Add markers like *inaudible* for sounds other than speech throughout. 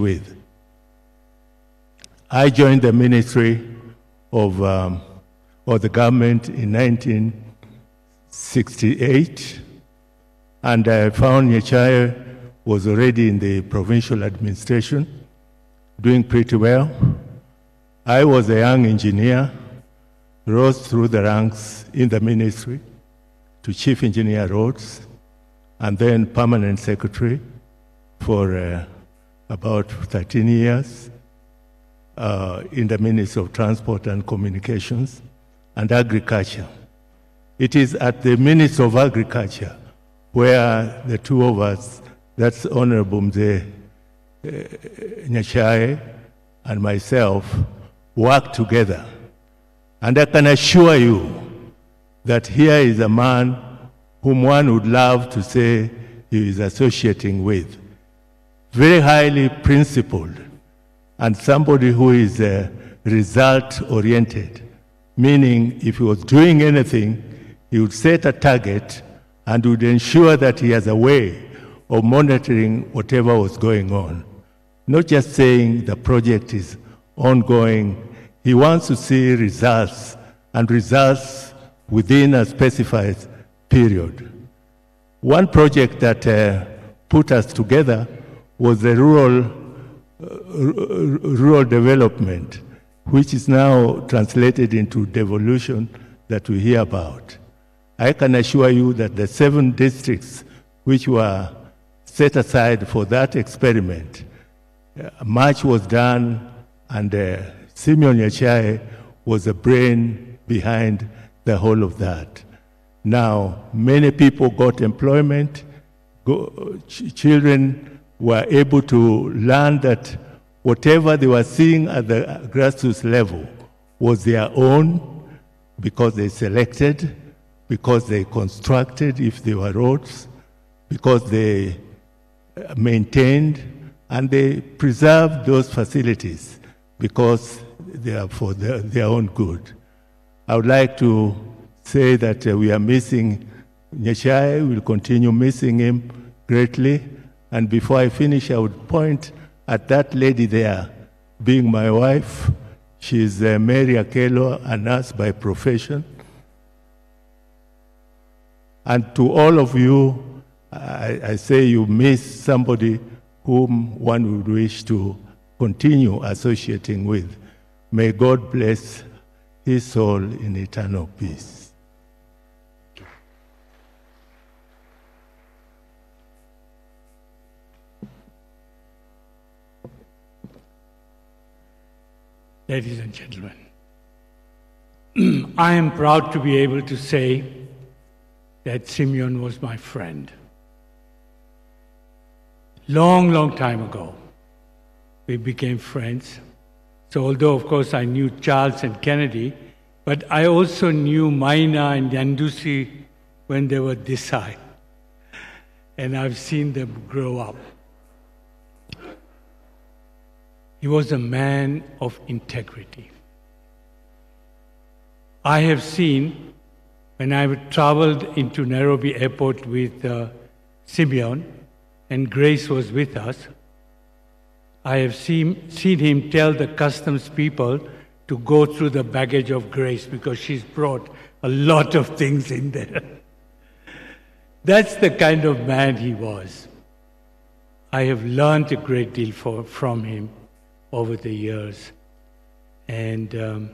with. I joined the ministry of, um, or the government in 1968, and I found Nyachae was already in the provincial administration, doing pretty well. I was a young engineer, rose through the ranks in the ministry to chief engineer roads, and then permanent secretary for uh, about 13 years uh, in the Ministry of Transport and Communications and Agriculture. It is at the Ministry of Agriculture where the two of us, that's Honorable Mzee uh, and myself, work together. And I can assure you that here is a man whom one would love to say he is associating with. Very highly principled, and somebody who is uh, result oriented, meaning if he was doing anything, he would set a target and would ensure that he has a way of monitoring whatever was going on. Not just saying the project is ongoing, he wants to see results and results within a specified period. One project that uh, put us together was the rural, uh, rural development, which is now translated into devolution that we hear about. I can assure you that the seven districts which were set aside for that experiment, uh, much was done, and uh, Simeon Nyachae was the brain behind the whole of that. Now, many people got employment, go, ch- children were able to learn that whatever they were seeing at the grassroots level was their own because they selected, because they constructed if they were roads, because they uh, maintained, and they preserved those facilities because they are for their, their own good. I would like to say that uh, we are missing Nyachae, we'll continue missing him greatly. And before I finish, I would point at that lady there, being my wife. She's uh, Mary Akelo, a nurse by profession. And to all of you, I, I say you miss somebody whom one would wish to continue associating with. May God bless his soul in eternal peace. Ladies and gentlemen, *clears throat* I am proud to be able to say that Simeon was my friend. Long, long time ago, we became friends. So, although of course I knew Charles and Kennedy, but I also knew Maina and Yandusi when they were this high. And I've seen them grow up. He was a man of integrity. I have seen when I traveled into Nairobi airport with uh, Simeon, and Grace was with us, I have seen, seen him tell the customs people to go through the baggage of Grace because she's brought a lot of things in there. *laughs* That's the kind of man he was. I have learned a great deal for, from him over the years, and um,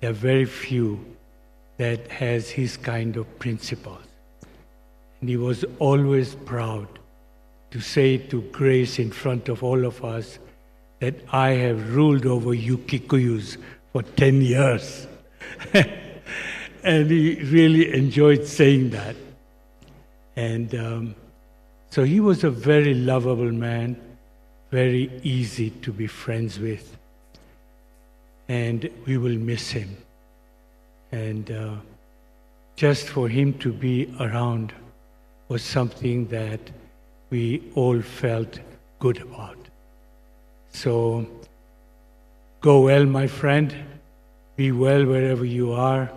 there are very few that has his kind of principles. And he was always proud to say to Grace in front of all of us that I have ruled over you Kikuyus for 10 years. *laughs* and he really enjoyed saying that. And um, so he was a very lovable man, very easy to be friends with. And we will miss him. And uh, just for him to be around was something that we all felt good about. So go well, my friend. Be well wherever you are.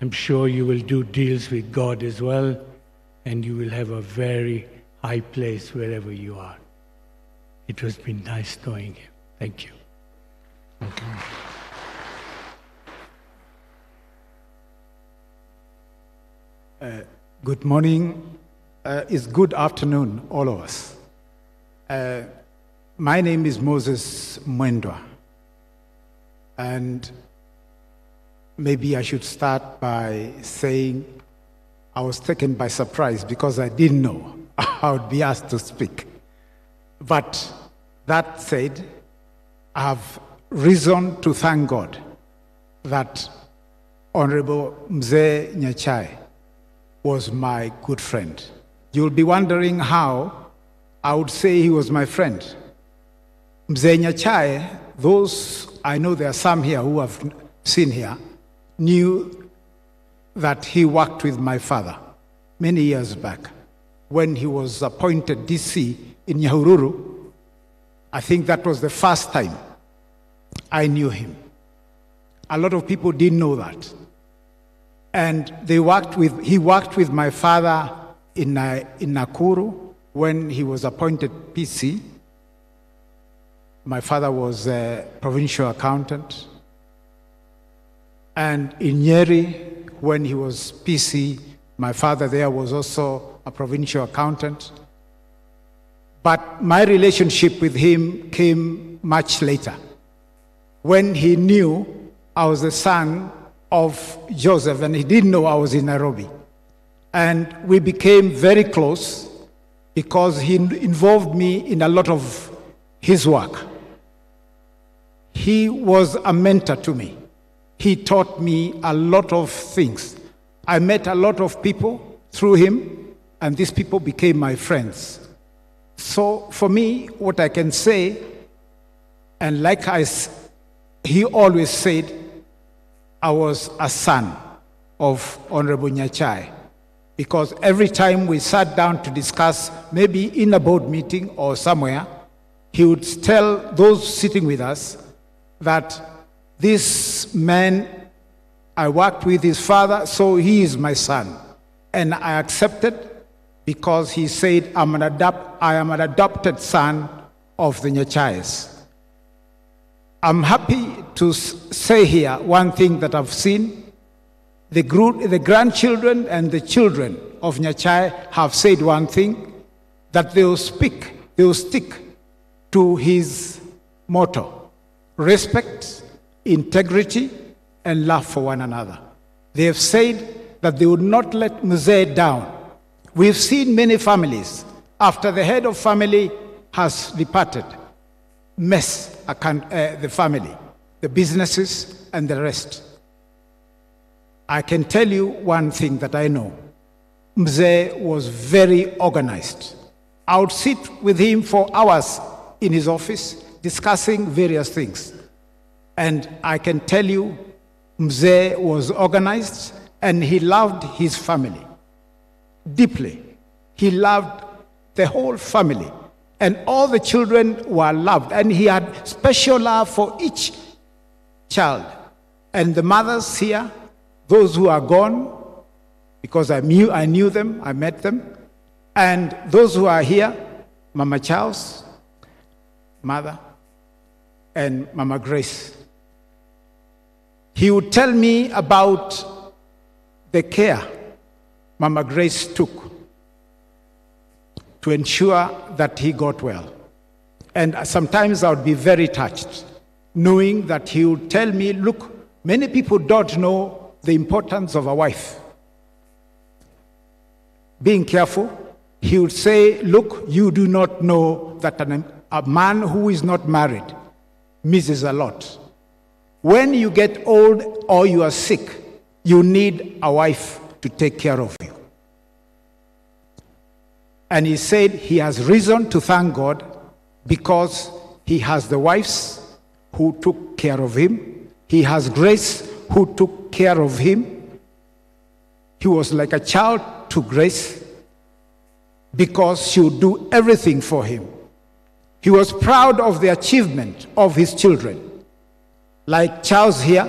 I'm sure you will do deals with God as well, and you will have a very high place wherever you are. It has been nice knowing him. Thank you. thank you. Good morning. Uh, it's good afternoon, all of us. Uh, my name is Moses Mwendwa. And maybe I should start by saying I was taken by surprise because I didn't know *laughs* I would be asked to speak. But that said, I have reason to thank God that Honorable Mzee Nyachae was my good friend. You'll be wondering how I would say he was my friend. Mzee Nyachae, those I know there are some here who have seen here, knew that he worked with my father many years back when he was appointed DC in Nyahururu. I think that was the first time I knew him. A lot of people didn't know that. And they worked with, he worked with my father in, uh, in Nakuru when he was appointed PC. My father was a provincial accountant. And in Nyeri, when he was PC, my father there was also a provincial accountant. But my relationship with him came much later when he knew I was the son of Joseph and he didn't know I was in Nairobi. And we became very close because he involved me in a lot of his work. He was a mentor to me. He taught me a lot of things. I met a lot of people through him, and these people became my friends. So, for me, what I can say, and like I, he always said, I was a son of Honorable Nyachae because every time we sat down to discuss, maybe in a board meeting or somewhere, he would tell those sitting with us that this man, I worked with his father, so he is my son. And I accepted because he said, I'm an adopt, I am an adopted son of the Nyachaes. I'm happy to say here one thing that I've seen. The, group, the grandchildren and the children of Nyachae have said one thing that they will speak, they will stick to his motto respect, integrity, and love for one another. They have said that they would not let Mzee down. We've seen many families, after the head of family has departed, mess uh, the family, the businesses, and the rest. I can tell you one thing that I know. Mzee was very organized. I would sit with him for hours in his office discussing various things. And I can tell you, Mzee was organized and he loved his family deeply. He loved the whole family. And all the children were loved. And he had special love for each child. And the mothers here, those who are gone, because I knew, I knew them, I met them. And those who are here, Mama Charles, mother, and Mama Grace. He would tell me about the care Mama Grace took to ensure that he got well. And sometimes I would be very touched, knowing that he would tell me, Look, many people don't know the importance of a wife. Being careful, he would say, Look, you do not know that an, a man who is not married misses a lot. When you get old or you are sick, you need a wife to take care of. And he said he has reason to thank God because he has the wives who took care of him, he has Grace who took care of him. He was like a child to Grace because she would do everything for him. He was proud of the achievement of his children, like Charles here,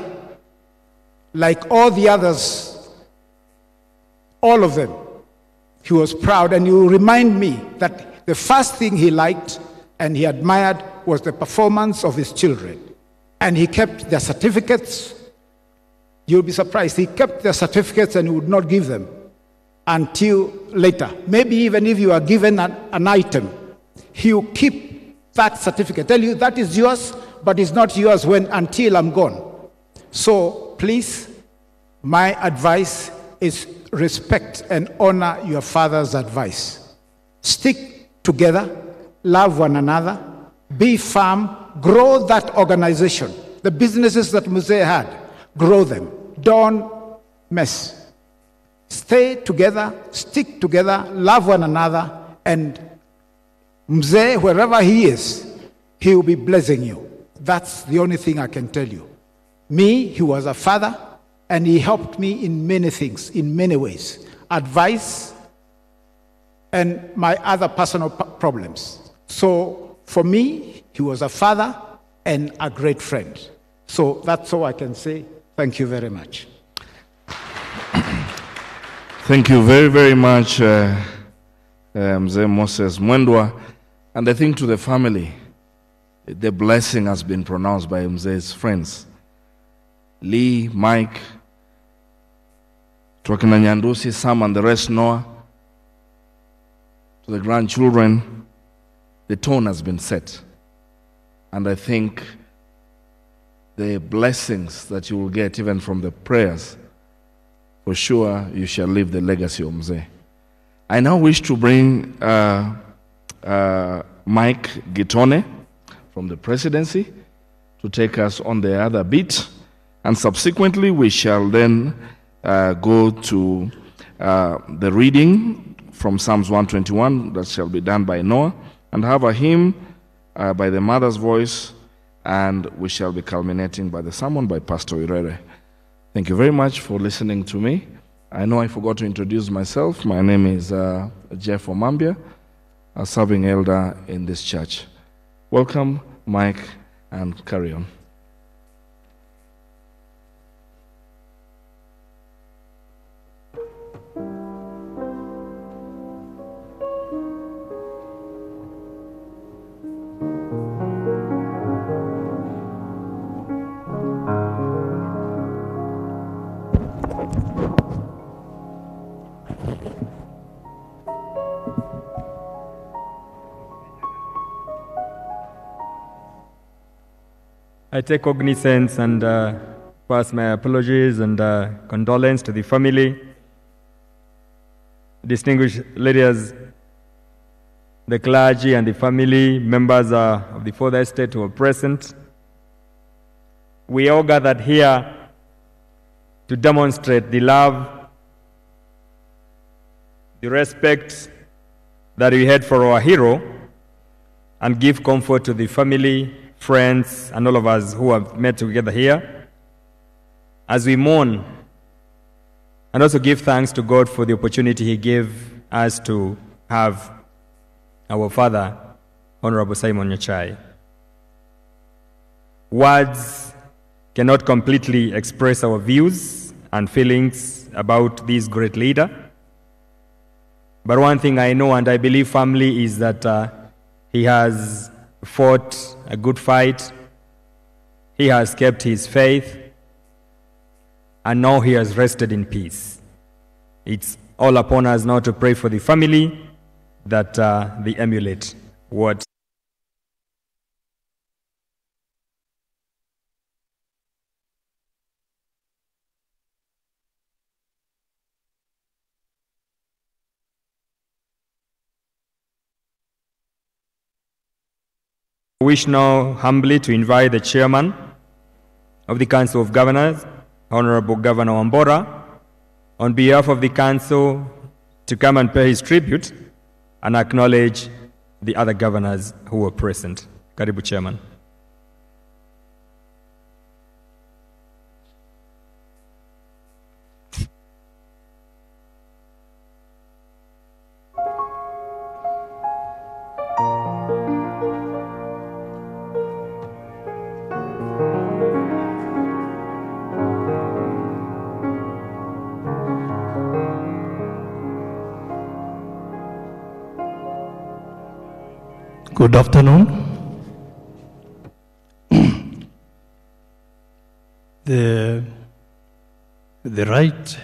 like all the others, all of them. He was proud, and will remind me that the first thing he liked and he admired was the performance of his children. And he kept their certificates. You'll be surprised. He kept their certificates and he would not give them until later. Maybe even if you are given an, an item, he will keep that certificate. Tell you that is yours, but it's not yours when until I'm gone. So please, my advice is respect and honor your father's advice. Stick together, love one another, be firm, grow that organization. The businesses that Mzee had, grow them. Don't mess. Stay together, stick together, love one another, and Mzee, wherever he is, he will be blessing you. That's the only thing I can tell you. Me, he was a father, and he helped me in many things, in many ways. Advice and my other personal problems. So for me, he was a father and a great friend. So that's all I can say. Thank you very much. *coughs* Thank you very, very much, uh, Mzee Moses Mwendwa. And I think to the family, the blessing has been pronounced by Mzee's friends. Lee, Mike, Sam, and the rest, Noah. To the grandchildren, the tone has been set. And I think the blessings that you will get, even from the prayers, for sure you shall leave the legacy of Mzee. I now wish to bring uh, uh, Mike Gitone from the presidency to take us on the other beat, and subsequently we shall then uh, go to uh, the reading from Psalms 121 that shall be done by Noah, and have a hymn uh, by the mother's voice, and we shall be culminating by the sermon by Pastor Irere. Thank you very much for listening to me. I know I forgot to introduce myself. My name is uh, Jeff Omambia, a serving elder in this church. Welcome, Mike, and carry on. I take cognizance and uh, pass my apologies and uh, condolence to the family, distinguished leaders, the clergy, and the family, members uh, of the Father Estate who are present. We all gathered here to demonstrate the love, the respect that we had for our hero, and give comfort to the family, friends, and all of us who have met together here as we mourn and also give thanks to God for the opportunity He gave us to have our father, Honorable Simon Nyachae. Words cannot completely express our views and feelings about this great leader. But one thing I know and I believe firmly is that uh, he has fought a good fight, he has kept his faith, and now he has rested in peace. It's all upon us now to pray for the family that uh, they emulate what I wish now humbly to invite the chairman of the Council of Governors, Honorable Governor Wambora, on behalf of the Council to come and pay his tribute and acknowledge the other governors who were present. Karibu, Chairman. Good afternoon. the, the right